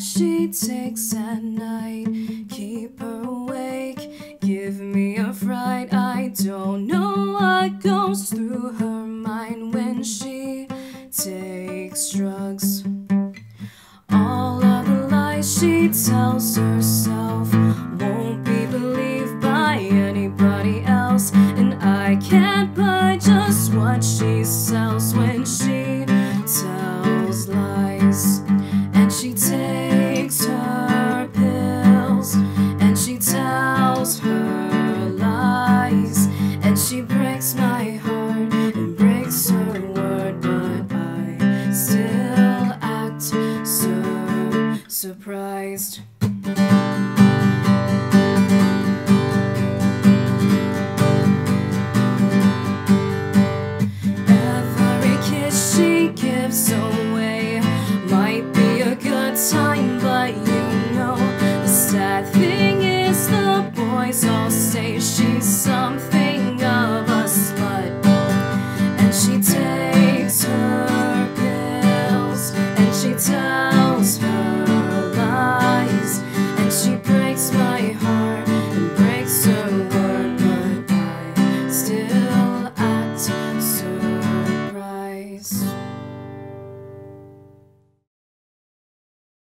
she takes at night keep her awake, give me a fright. I don't know what goes through her mind when she takes drugs. All of the lies she tells herself won't be believed by anybody else, and I can't buy just what she sells tells her lies, and she breaks my heart and breaks her word, but I still act so surprised. Every kiss she gives away might be a good sign. voice all say she's so